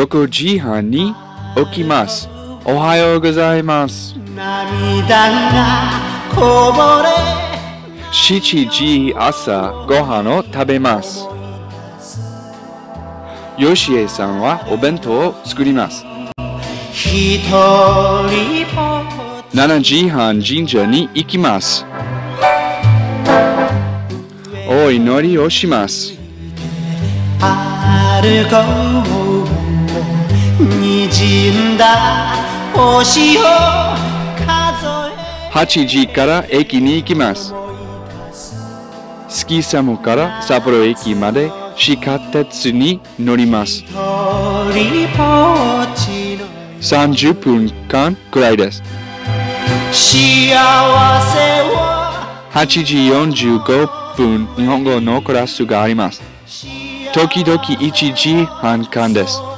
6時半に起きます。おはようございます。涙がこぼれ7時朝ご飯を食べます。よしえさんはお弁当を作ります。一人ぼっち7時半神社に行きます。お祈りをします。歩こう滲んだ星を数え8時から駅に行きます。スキーサムから札幌駅まで地下鉄に乗ります。30分間くらいです。幸せを8時45分日本語のクラスがあります。時々1時半間です。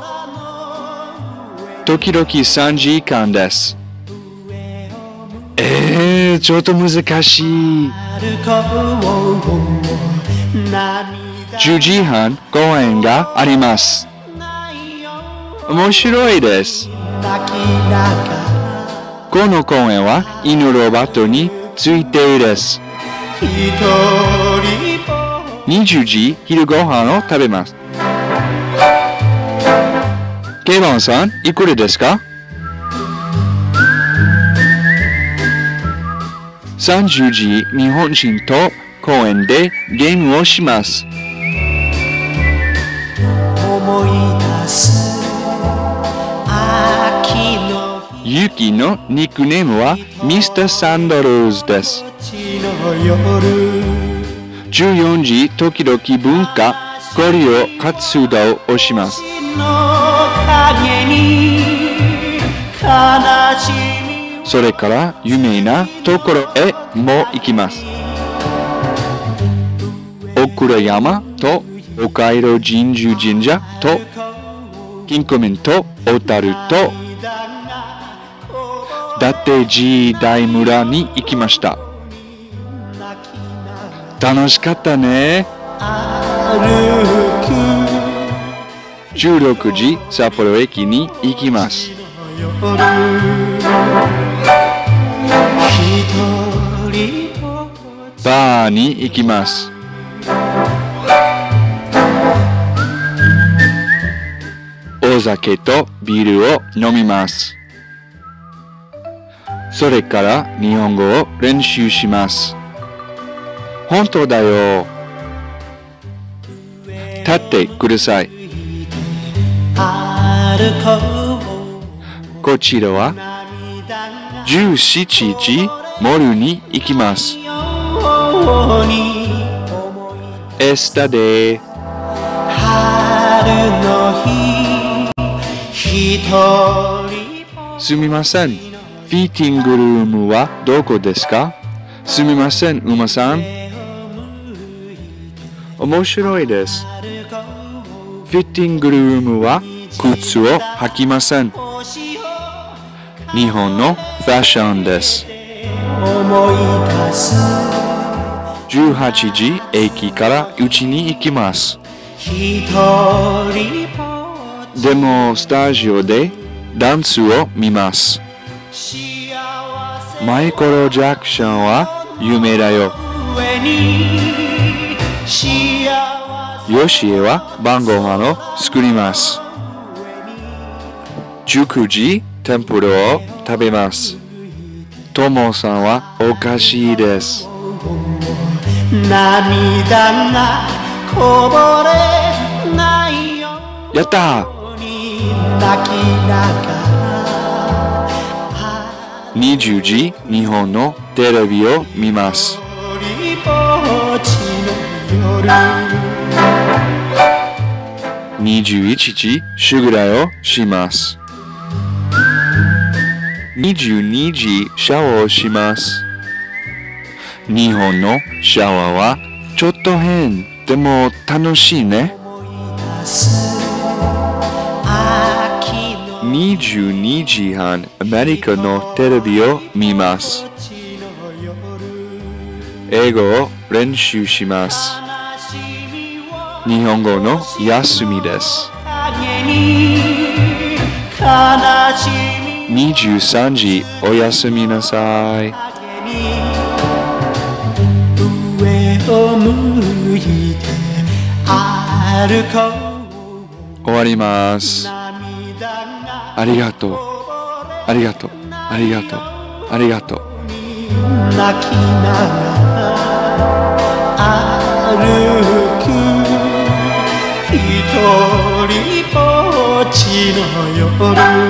時々3時間です。えー、ちょっと難しい。10時半公演があります。面白いです。この公演は犬ロバットについてです。20時昼ご飯を食べます。ケイバンさん、いくらですか ?30 時日本人と公園でゲームをします。思い出す秋のユキのニックネームはミスターサンドルーズです。日の夜14時時々文化ご利用活動をします。それから有名なところへも行きます。オクラ山と岡色神樹神社と金庫面と小樽と伊達寺大村に行きました。楽しかったね。歩く16時札幌駅に行きます。バーに行きます。お酒とビールを飲みます。それから日本語を練習します。本当だよ。立ってください。こちらは17時モルに行きます。エスタですみません。フィーティングルームはどこですか？すみません、馬さん。面白いです。フィッティングルームは靴を履きません。日本のファッションです。18時駅から家に行きます。でもスタジオでダンスを見ます。マイコロ・ジャクションは有名だよ。上に幸せヨシエは晩ご飯を作ります。19時天ぷらを食べます。トモさんはおかしいです。涙がこぼれないよやったうに泣きながら20時日本のテレビを見ます。夜21時宿題をします。22時シャワーをします。日本のシャワーはちょっと変でも楽しいね。22時半アメリカのテレビを見ます。英語を練習します。日本語の休みです。23時おやすみなさい。終わります。ありがとう。ありがとう。ありがとう。ありがとう。泣きながら一人ぼっちの夜。